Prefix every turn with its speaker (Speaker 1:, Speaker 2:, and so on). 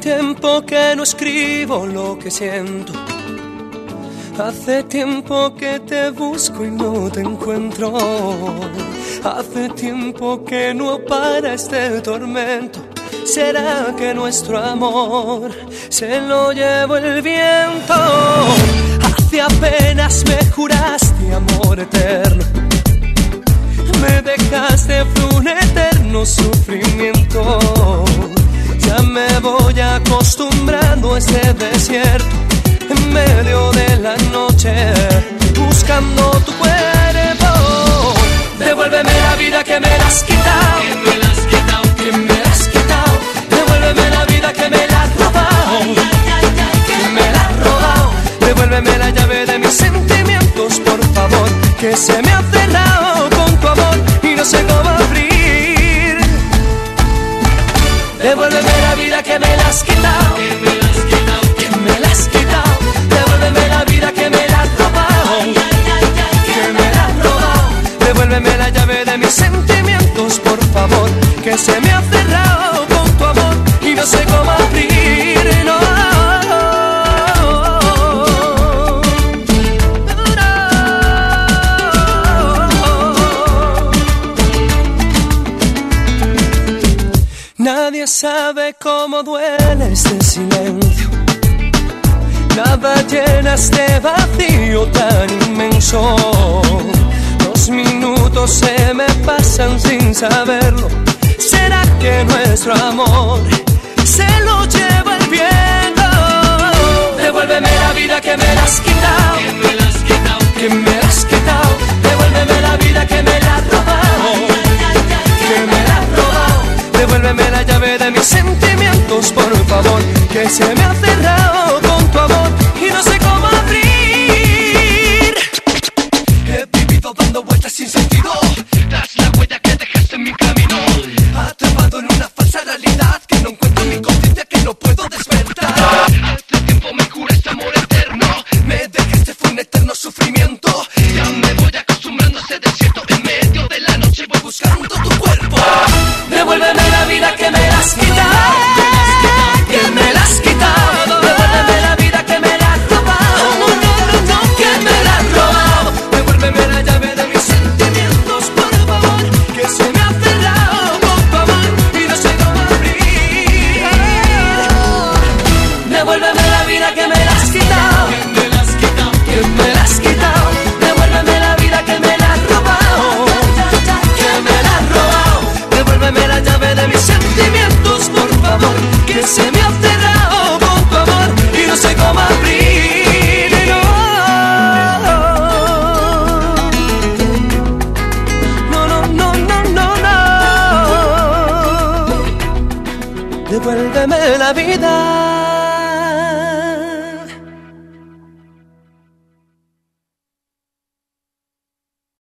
Speaker 1: tiempo que no escribo lo que siento. Hace tiempo que te busco y no te encuentro. Hace tiempo que no para este tormento. ¿Será que nuestro amor se lo llevó el viento? Hace apenas me juraste amor eterno. Me dejaste un eterno sufrimiento. Acostumbrando a este desierto en medio de la noche buscando tu cuerpo. Devuélveme la vida que me la has quitado.
Speaker 2: Que me la has quitado.
Speaker 1: Que me la has quitado. Devuélveme la vida que me la has robado. Que me la has robado. Devuélveme la llave de mis sentimientos, por favor. Que se me ha sentimientos, por favor. Que se me ha cerrado con tu amor y no sé cómo abrir. No. Nadie sabe cómo duele este silencio. Nada llena este vacío saberlo. ¿Será que nuestro amor se lo lleva el viento? Devuélveme la vida que me la has quitado.
Speaker 2: Que me la has quitado.
Speaker 1: Que me has quitado. Devuélveme la vida que me la has robado. Que me la has robado. Devuélveme la llave de mis sentimientos, por favor. Que se me ha Devuélveme la vida.